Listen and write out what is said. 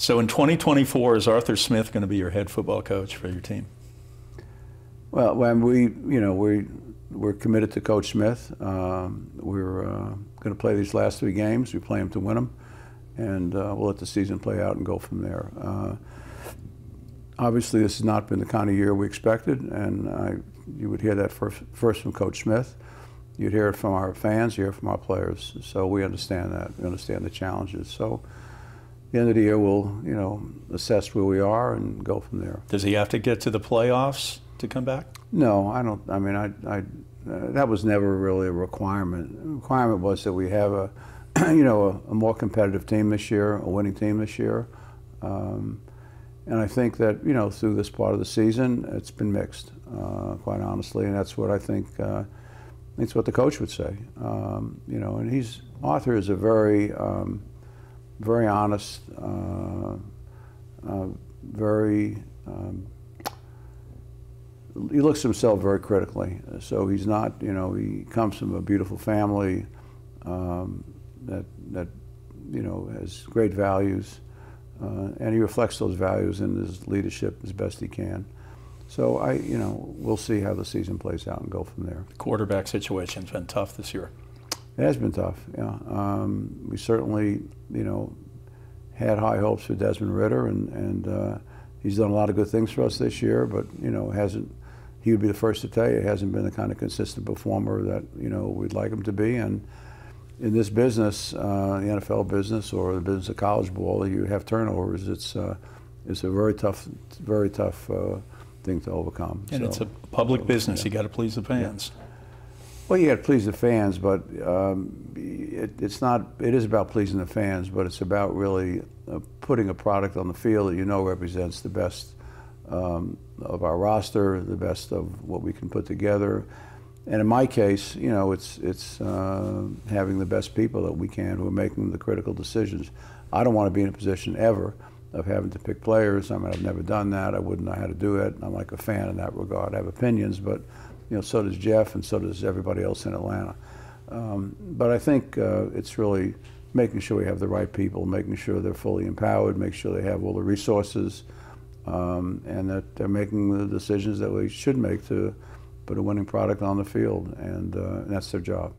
So in 2024, is Arthur Smith going to be your head football coach for your team? Well, when we, you know, we we're committed to Coach Smith. Um, we're uh, going to play these last three games. We play them to win them, and uh, we'll let the season play out and go from there. Uh, obviously, this has not been the kind of year we expected, and I, you would hear that first, first from Coach Smith. You'd hear it from our fans, you hear it from our players. So we understand that. We understand the challenges. So the end of the year, we'll, you know, assess where we are and go from there. Does he have to get to the playoffs to come back? No, I don't. I mean, I, I uh, that was never really a requirement. The requirement was that we have a, you know, a, a more competitive team this year, a winning team this year. Um, and I think that, you know, through this part of the season, it's been mixed, uh, quite honestly. And that's what I think, uh, that's what the coach would say. Um, you know, and he's, Arthur is a very, um, very honest, uh, uh very, um, he looks at himself very critically. So he's not, you know, he comes from a beautiful family um, that, that, you know, has great values. Uh, and he reflects those values in his leadership as best he can. So I, you know, we'll see how the season plays out and go from there. The quarterback situation's been tough this year. It has been tough. Yeah, um, we certainly, you know, had high hopes for Desmond Ridder, and and uh, he's done a lot of good things for us this year. But you know, hasn't he would be the first to tell you, hasn't been the kind of consistent performer that you know we'd like him to be, and in this business, uh, the NFL business or the business of college ball, you have turnovers. It's uh, it's a very tough, very tough uh, thing to overcome. And so, it's a public so, business. Yeah. You got to please the fans. Yeah. Well, you got to please the fans, but um, it, it's not. It is about pleasing the fans, but it's about really uh, putting a product on the field that you know represents the best um, of our roster, the best of what we can put together and in my case, you know, it's it's uh, having the best people that we can who are making the critical decisions. I don't want to be in a position ever of having to pick players. I mean, I've never done that. I wouldn't know how to do it. I'm like a fan in that regard. I have opinions, but you know, so does Jeff, and so does everybody else in Atlanta. Um, but I think uh, it's really making sure we have the right people, making sure they're fully empowered, make sure they have all the resources, um, and that they're making the decisions that we should make to put a winning product on the field, and, uh, and that's their job.